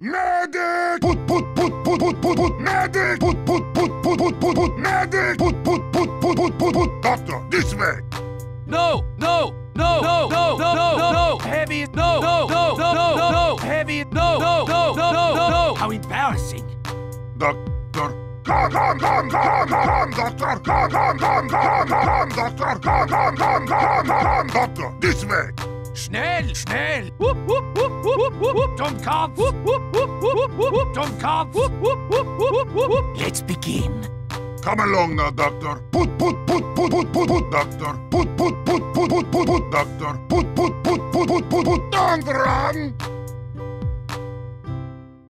Medic! Put put put put put put put medic! Put put put put put put put medic! Put put put put put put put doctor this way. No no no no no no no no heavy no no no no no no heavy no no no no no no how embarrassing. Doctor. Come! Come! Come! Come! Come! doctor Come! Come! Come! Come! Come! doctor Come! Come! Come! Come! Come! doctor this way. Schnell schnell. Whoop whoop whoop wupp, wupp. Let's begin. Come along now, doctor. Put, put, put, put, put, put, put, doctor. Put, put, put, put, put, put, put, doctor. Put, put, put, put, put, put, put, don't run!